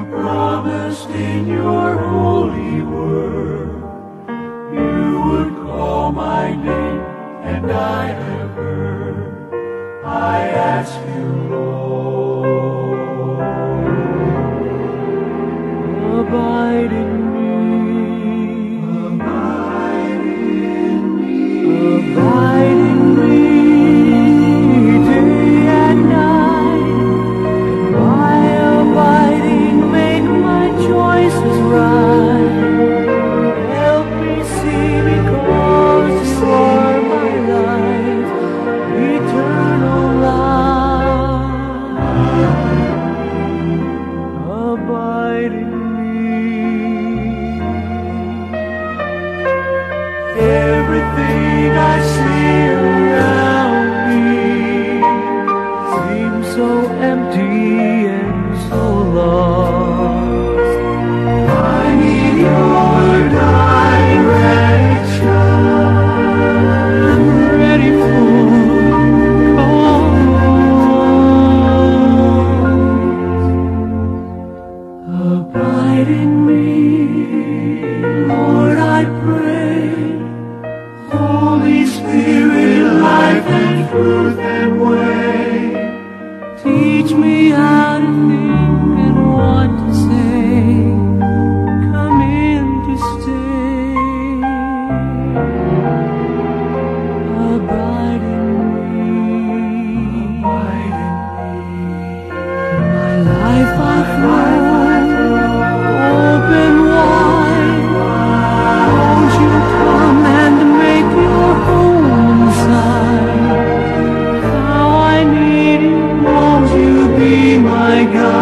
you promised in your holy word. You would call my name, and I have heard. I ask you, Lord, abide in abide in me. Everything I see around me seems so empty and so lost. truth God.